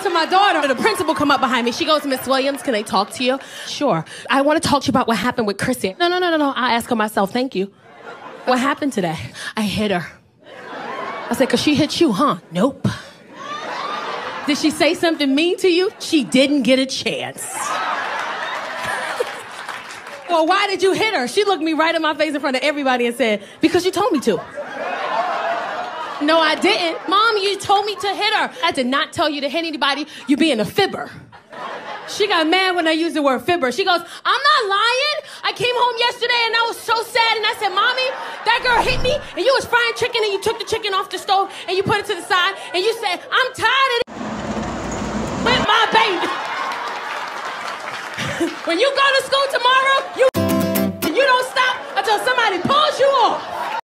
out to my daughter. The principal come up behind me. She goes, Miss Williams, can I talk to you? Sure. I want to talk to you about what happened with Chrissy. No, no, no, no, no. I ask her myself. Thank you. What happened today? I hit her. I said, cause she hit you, huh? Nope. Did she say something mean to you? She didn't get a chance. well, why did you hit her? She looked me right in my face in front of everybody and said, because you told me to. No, I didn't. Mom, you told me to hit her. I did not tell you to hit anybody. You being a fibber. She got mad when I used the word fibber. She goes, I'm not lying. I came home yesterday and I was so sad and I said, Mommy, that girl hit me and you was frying chicken and you took the chicken off the stove and you put it to the side and you said, I'm tired of it. with my baby. when you go to school tomorrow, you